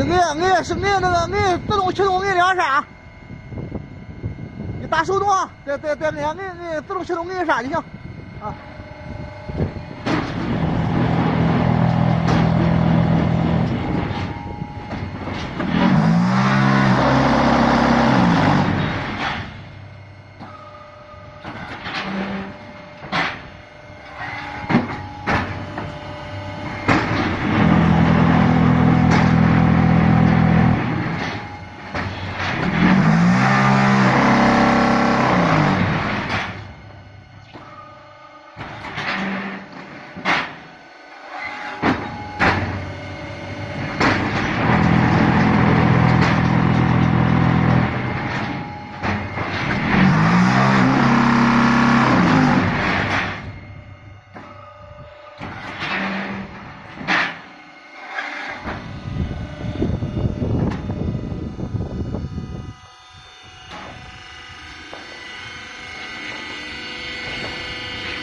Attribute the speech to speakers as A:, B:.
A: 你摁摁是摁那个摁自动启动摁两下，你打手动啊，再再再摁摁摁自动启动摁一下就行啊。